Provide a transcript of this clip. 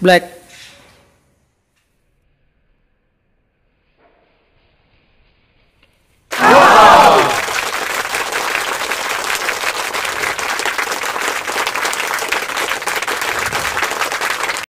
black